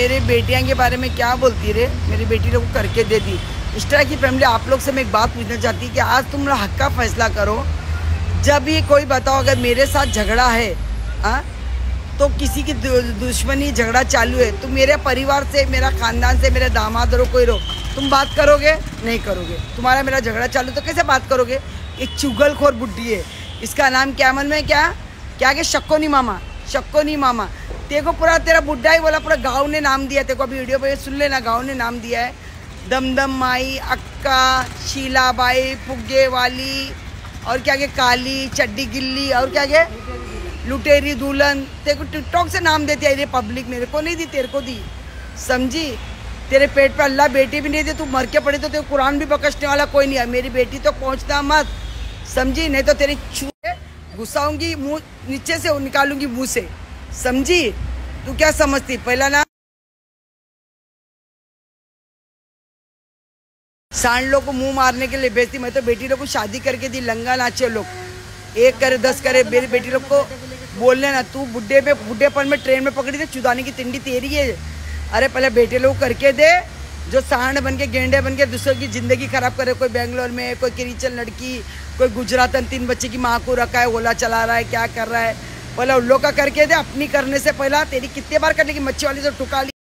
मेरे बेटियाँ के बारे में क्या बोलती रे? मेरी बेटी लोग करके दे दी। इस तरह की फैमिली आप लोग से मैं एक बात पूछना चाहती कि आज तुम लोग हक का फैसला करो। जब ये कोई बताओ, अगर मेरे साथ झगड़ा है आ? तो किसी की दुश्मनी झगड़ा चालू है तो मेरे परिवार से, मेरा खानदान से, मेरे दामाद रो कोई रो तुम बात करोगे? नहीं करोगे। तुम्हारा मेरा झगड़ा चालू तो कैसे बात करोगे? एक चुगलखोर बुढ़ी है। इसका नाम क्या मन में क्या? क्या के? शक्को नहीं मामा। शक्को नहीं मामा। तेरे को पूरा तेरा बुढ़ा ही बोला, पूरा गाँव ने नाम दिया तेरे को अभी वीडियो पे सुन लेना, गाँव ने नाम दिया है। दमदम माई, अक्का, शीलाबाई पुग्गे वाली और क्या के काली चड्डी गिल्ली और क्या क्या? लुटेरी दुल्हन। तेरे को टिकटॉक से नाम देती है, ये पब्लिक मेरे को नहीं दी, तेरे को दी। समझी? तेरे पेट पे अल्लाह बेटी भी नहीं दी, तू मर के पड़ी तो तेरे कुरान भी बकसने वाला कोई नहीं है। मेरी बेटी तो पहुँचता मत। समझी? नहीं तो तेरी छू घुसाऊँगी मुँह, नीचे से निकालूँगी मुँह से। समझी? तू क्या समझती? पहला ना सांड लोग को मुँह मारने के लिए भेजती मैं तो बेटी लोग को शादी करके दी, लंगा नाचे लोग। एक करे, दस करे मेरी बेटी लोग को बोलने ना। तू बुढ़े पे, बुढ़ेपन में ट्रेन में पकड़ी थी, चुदाने की तिंडी तेरी है। अरे पहले बेटे लोग करके दे, जो सांड बन के, गेंडे बन के दूसरों की ज़िंदगी खराब करे। कोई बेंगलोर में, कोई किरीचल लड़की, कोई गुजरात तीन बच्चे की माँ को रखा है, ओला चला रहा है, क्या कर रहा है? पहले उन लोग का करके दे, अपनी करने से पहला तेरी कितने बार करने की मच्छी वाली जो टुका ली।